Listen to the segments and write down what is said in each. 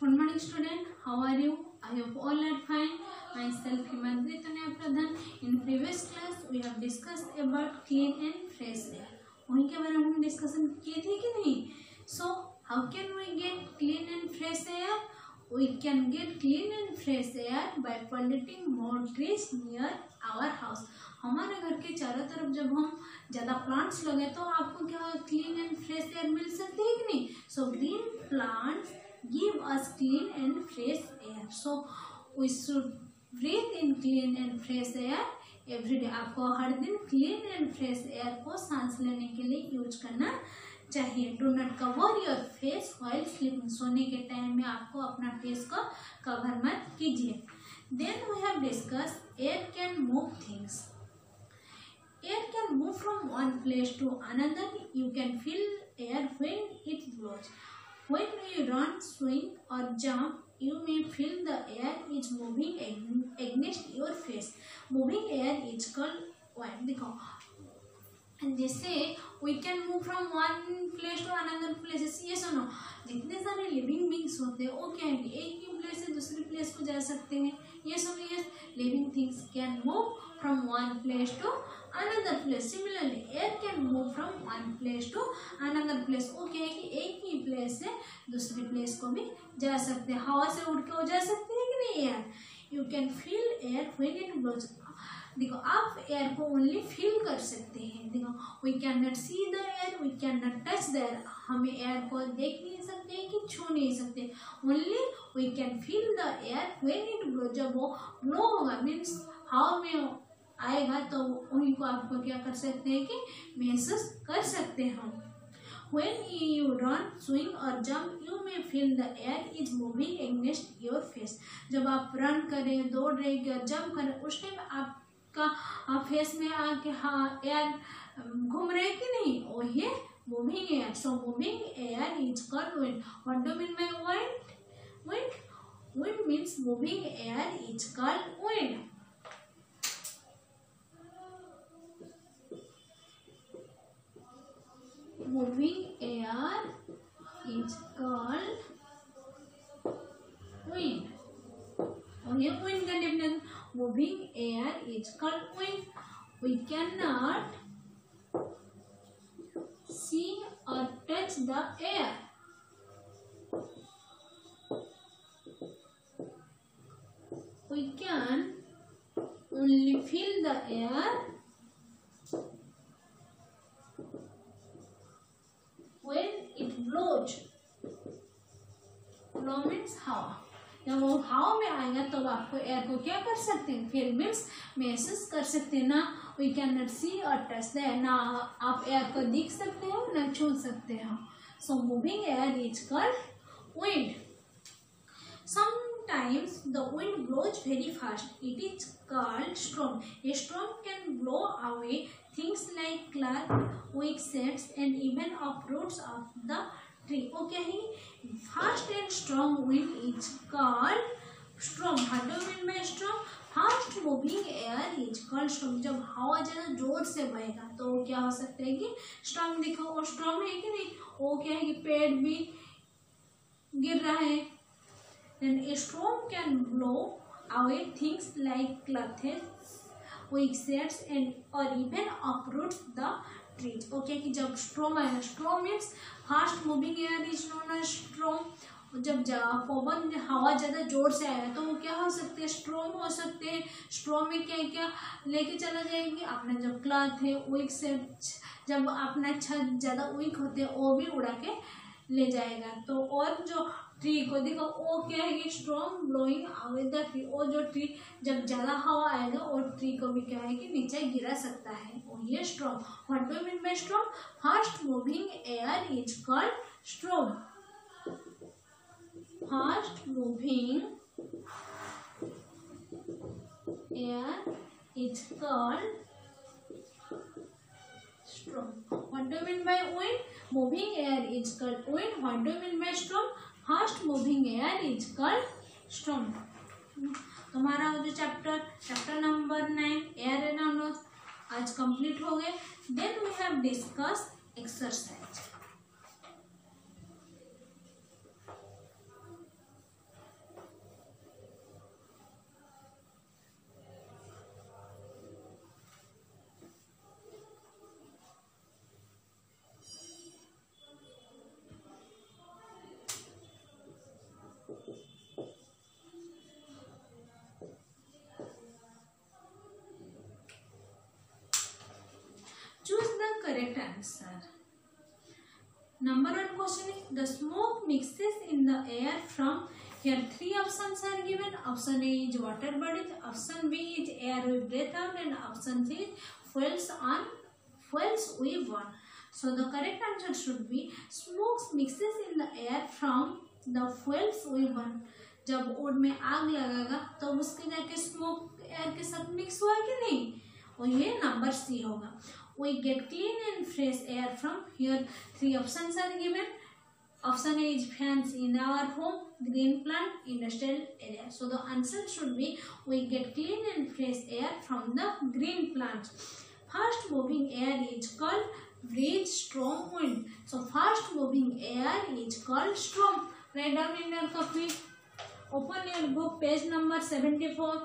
Good morning, student. How are you? I hope all are fine. Myself, Himadri Tanya Pradhan. In previous class, we have discussed about clean and fresh air. वहीं के बारे में हम discussion किए थे कि नहीं so how can we get clean and fresh air we can get clean and fresh air by planting more trees near our house हमारे घर के चारों तरफ़ जब हम ज़्यादा प्लांट्स लगे तो आपको क्या क्लीन एंड फ्रेश एयर मिल सकती है कि नहीं so green plants give us clean and fresh air so we should breathe in clean and fresh air everyday आपको हर दिन क्लीन एंड फ्रेश एयर को सांस लेने के लिए यूज़ करना चाहिए. Do not cover your face while sleeping सोने के टाइम में आपको अपना फेस को कवर मत कीजिए. Then we have discuss air can move things Air can move from one place to another. You can feel air when it blows. When you run, swing, or jump, you may feel the air is moving against your face. Moving air is called what? देखो जैसे we can move from one place to another place ये सुनो जितने सारे living beings होते हैं वो क्या है एक ही प्लेस से दूसरी प्लेस को जा सकते हैं ये सुनो ये living things can move from one place to another place. Similarly, air can move from one place to another place. वो क्या है कि एक ही प्लेस से दूसरी प्लेस को भी जा सकते हैं। हवा से उड़ के वो जा सकते हैं कि नहीं यार you can feel air when it blows देखो, आप एयर को ओनली फील कर सकते हैं। देखो we can not see the air we can not touch the air हमें एयर को देख नहीं सकते कि छू नहीं सकते। Only we can feel the air when it blow जब वो ब्लो होगा मीन्स हवा में आएगा तो वहीं को आपको क्या कर सकते हैं कि महसूस कर सकते हैं। When you run, swing or jump, you may feel the air is moving against your face. जब आप रन करें दौड़ रहे और जंप करें उस टाइम आपका फेस में आके हाँ एयर घूम रहे कि नहीं? वो ये moving air so moving air is called wind what do mean by wind wind wind means moving air is called wind Okay, wind definition. Moving air is called wind. We cannot see or touch the air. We can only feel the air air को क्या कर सकते हैं फिर means महसूस कर सकते हैं ना वी कैन नॉट सी और टच द ना आप एयर को देख सकते हो ना छू सकते हो so moving air is called wind Sometimes the wind blows very fast. It is called storm. A storm can blow away things like cloud, weak sets, and even uproots of the tree. Okay, fast and strong wind is called storm. How do you mean by storm? Fast moving स्कॉल strong जब हवा ज़्यादा ज़ोर से बहेगा तो क्या हो सकता हैं कि स्ट्रॉन्ग दिखो और स्ट्रॉन्ग है कि नहीं? वो क्या है कि पेड़ भी गिर रहा है। Then strong can blow away things like cloth and और even uproot the trees okay कि जब स्ट्रॉन्ग आएगा strong means fast moving air is known strong जब पवन हवा ज़्यादा ज़ोर से आएगा तो वो क्या हो सकते हैं? स्ट्रॉम हो सकते हैं। स्ट्रॉम में क्या क्या लेके चला जाएँगे? अपना जब क्लॉथ है वीक से जब अपना छत ज़्यादा वीक होते हैं, वो भी उड़ा के ले जाएगा। तो और जो ट्री को देखो, वो क्या है कि strong blowing away the tree वो जो ट्री जब ज़्यादा हवा आएगा और ट्री को भी क्या है कि नीचे गिरा सकता है। और ये strong what do mean by strong fast moving air is called strong fast moving air is called strong. What do you mean by wind? Moving air is called wind. What do you mean by storm? Fast moving air is called storm. तुम्हारा जो chapter chapter number nine air and आज complete हो गए then we have discuss exercise correct answer. Number one question is the smoke mixes in the air from here three options are given. Option A is water bodies, option B is air we breathe out, and option C is fuels on fuels we burn. So the correct answer should be smoke mixes in the air from the fuels we burn. जब wood में आग लगेगा तो उसके जाके smoke air के साथ mix हुआ कि नहीं और ये नंबर सी होगा we get clean and fresh air from here. Three options are given. Option a is fans in our home green plant industrial area. So the answer should be we get clean and fresh air from the green plants fast moving air is called breeze strong wind. So fast moving air is called storm write down in your copy. Open your book page number 74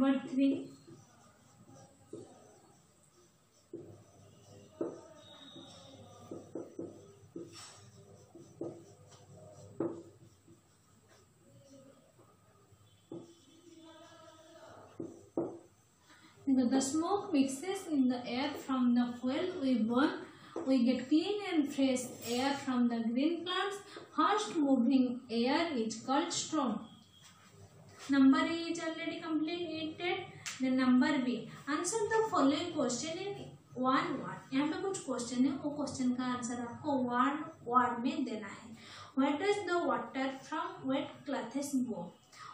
Number three. The smoke mixes in the air from the fuel we burn. We get clean and fresh air from the green plants. Fast moving air is called storm. Number A is already completed. The number B. Answer the following question in one word. यहाँ पे कुछ question है, वो question का answer आपको one word में देना है. Wet does the water from wet clothes go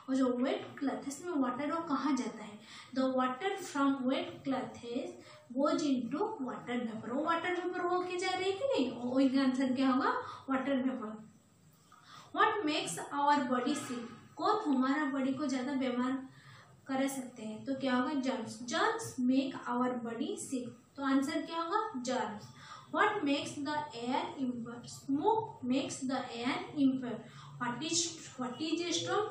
और जो वेट क्लथेस में वाटर वो कहाँ जाता है? The water from wet clothes goes into water vapour वो वाटर वेपर होके जा रही है कि नहीं? वही का आंसर क्या होगा? Water vapour what makes our body sick कौन हमारा बॉडी को ज़्यादा बीमार कर सकते हैं। तो क्या होगा? Germs germs make our body sick तो आंसर क्या होगा? Germs what makes the air impure smoke makes the air impure what is what is storm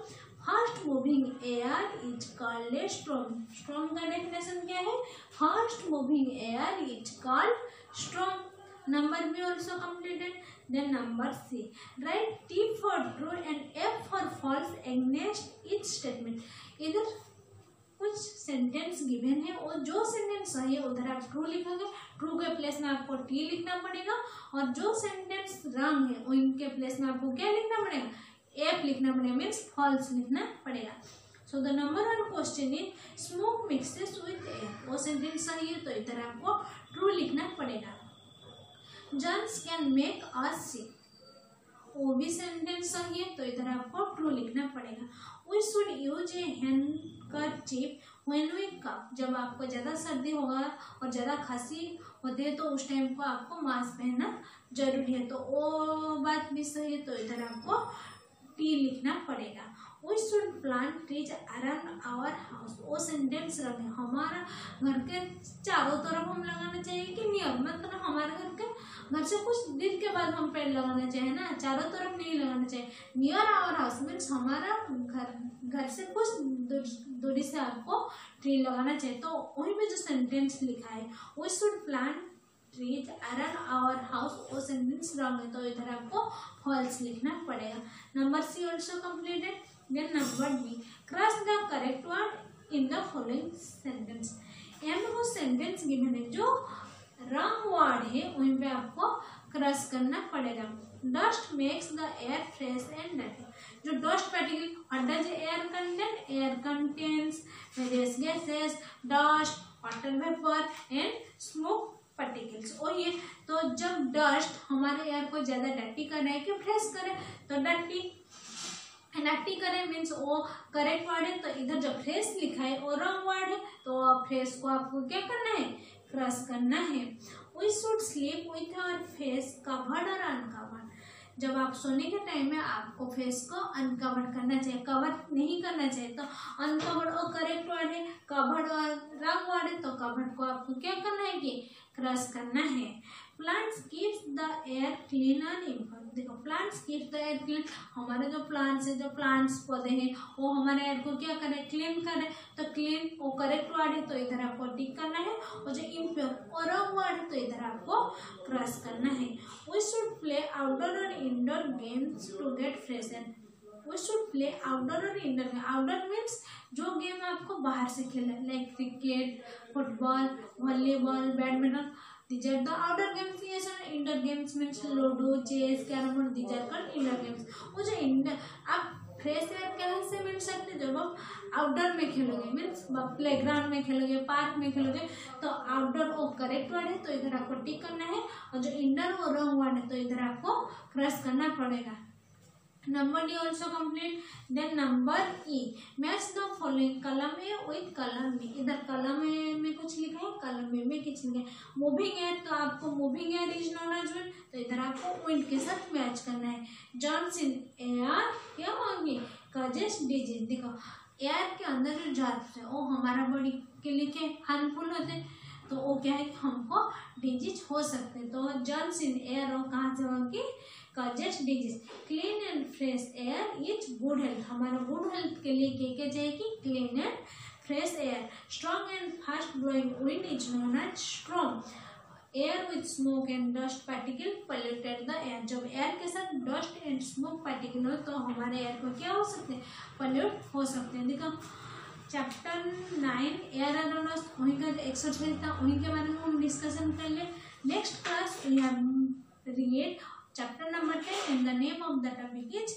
fast moving air is called a storm storm का definition क्या है? Fast moving air is called storm number b also completed, then number c. Write t for true and f for false against each statement. इधर कुछ sentence given है और जो sentence सही है, उधर आप ट्रू लिखोगे। ट्रू के प्लेस में आपको टी लिखना पड़ेगा और जो सेंटेंस रॉन्ग है, उनके प्लेस में आपको क्या लिखना पड़ेगा? एफ़ लिखना पड़ेगा मीन्स फॉल्स लिखना पड़ेगा। So the number one question is smoke mixes with air वो सेंटेंस सही है तो इधर आपको ट्रू लिखना पड़ेगा। Germs can make us sick वो भी सेंटेंस सही है तो इधर आपको ट्रू लिखना पड़ेगा। We should use a handkerchief when we cough जब आपको ज़्यादा सर्दी होगा और ज़्यादा खांसी होती है तो उस टाइम को आपको मास्क पहनना ज़रूरी है। तो वो बात भी सही है तो इधर आपको टी लिखना पड़ेगा। We should plant trees around our house, वो सेंटेंस रखें हमारा घर के चारों तरफ़ हम लगाना चाहिए कि नियर मतलब हमारे घर के, घर से कुछ दिन के बाद हम पेड़ लगाना चाहिए ना? चारों तरफ़ नहीं लगाना चाहिए। नियर आवर हाउस मीन्स हमारा घर घर से कुछ दूरी से आपको ट्री लगाना चाहिए। तो वहीं पे जो सेंटेंस लिखा है, we should plant trees around our house, वो सेंटेंस रॉन्ग है तो इधर आपको फॉल्स लिखना पड़ेगा। Number C also completed number B cross the correct word in the following sentence यहाँ पे कुछ सेंटेंस गिवन है जो रॉन्ग वर्ड है वहीं पे आपको क्रॉस करना पड़ेगा। Dust makes the air fresh and dirty जो dust particle what does air contain air contains various gases dust water vapour and smoke particles और ये तो जब डस्ट हमारे एयर को ज़्यादा डर्टी कर रहा है कि फ्रेश करे तो डर्टी एनएफटी करें मीन्स वो करेक्ट वर्ड है तो इधर जो फ्रेश लिखा है, वो रॉन्ग वर्ड है तो फ्रेश को आपको क्या करना है? क्रॉस करना है। We should sleep with our face covered और अनकवर्ड जब आप सोने के टाइम में आपको फेस को अनकवर्ड करना चाहिए कवर नहीं करना चाहिए तो अनकवर्ड और करेक्ट वर्ड है कवर्ड और रंग वर्ड है तो कवर्ड को आपको क्या करना है कि क्रॉस करना है। Plants keeps the air clean and देखो plants keeps the air clean हमारे जो प्लांट्स है, जो प्लांट्स पौधे हैं, वो हमारे एयर को क्या करे? क्लीन करे। तो क्लीन वो करेक्ट वर्ड है तो इधर आपको टिक करना है। और जो इम्प्योर और वर्ड तो इधर आपको क्रॉस करना है। वी शुड प्ले आउटडोर और indoor games to get fresh and we should play outdoor और इंडोर आउटडोर मीन्स जो गेम आपको बाहर से खेलना है like cricket football volleyball badminton are the outdoor games, yes and indoor games means ludo, chess carrom board these are called indoor games. वो जो indoor आप फ्रेश एयर कहाँ से मिल सकते जब आप आउटडोर में खेलोगे मीन्स प्ले ग्राउंड में खेलोगे पार्क में खेलोगे तो आउटडोर वो करेक्ट वर्ड है तो इधर आपको टिक करना है, और जो इंडोर वो रॉन्ग वर्ड है तो इधर आपको क्रॉस करना पड़ेगा। number d also complete. Then number e. Match the following column a with column b इधर कलम ए में कुछ लिखा है कलम ए में कुछ लिखा। है मूविंग है तो आपको moving air is known urgent तो इधर आपको विंड के साथ मैच करना है। जॉनसन एयर क्या होंगे कजेस डिजिट देखो एयर के अंदर जो जाते हैं वो हमारा बॉडी के लिए के हार्मफुल होते हैं। तो वो क्या है हमको डिज़ीज़ हो सकते हैं। तो जर्म्स इन एयर और कहाँ से होंगे कजेस्ट disease clean and fresh air is good health हमारा गुड हेल्थ के लिए क्या क्या चाहिए clean and fresh air strong and fast growing wind is known as strong air with smoke and dust particle polluted the air जब air के साथ dust and smoke particle हो तो हमारे एयर को क्या हो सकते हैं? पल्यूट हो सकते हैं। देखो चैप्टर नाइन एयर एरोनॉस उन्हीं का एक्सरसाइज था, उन्हीं के बारे में हम डिस्कशन कर ले। Next class we have read Chapter number 10 and the name of the topic is